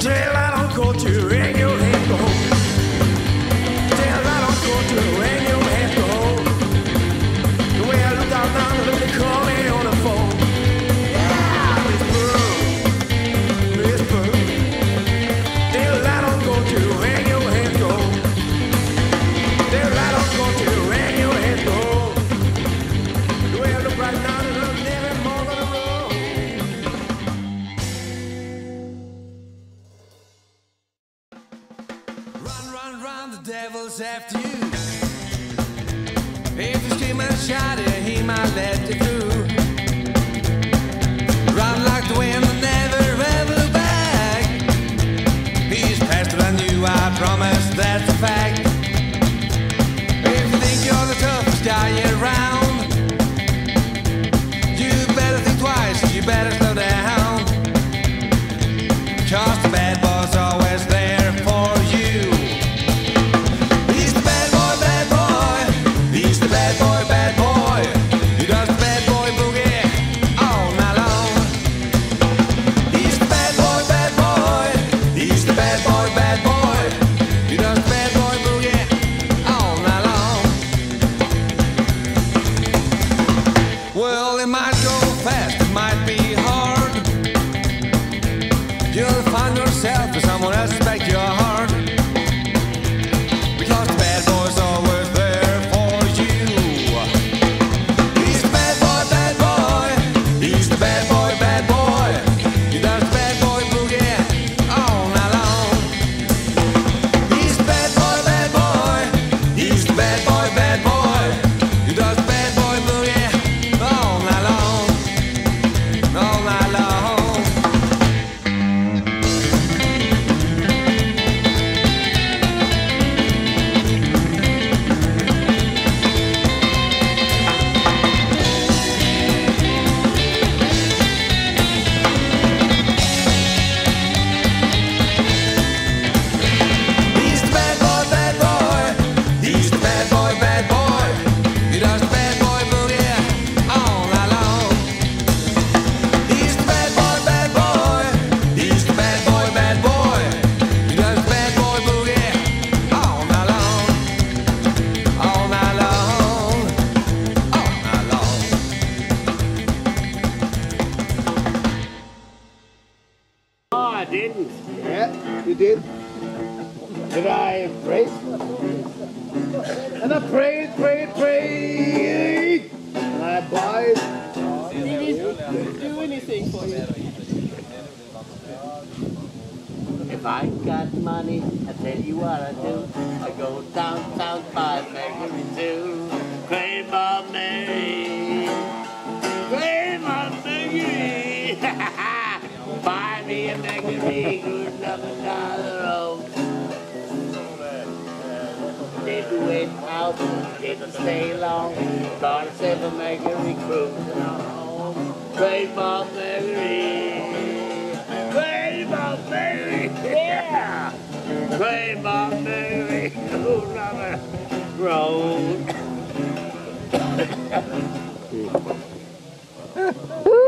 till I don't go to devil's after you. If you see my shadow, he might let you through. Well, in my I didn't. Yeah, you did. Did I pray? And I prayed, prayed, prayed. And I prayed. Did it do anything for you? If I got money, I tell you what I do. I go downtown by Mary two. pray for me. me and making me good loving down the road. Didn't wait out, didn't stay long. Gonna save a Mercury cruising on home. Great Bob Mercury. Great Bob Mercury, yeah! Great Bob Mercury, good loving road. Woo!